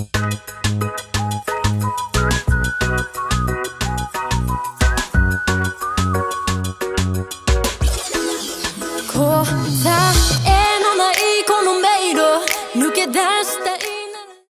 答えのないこの迷路抜け出した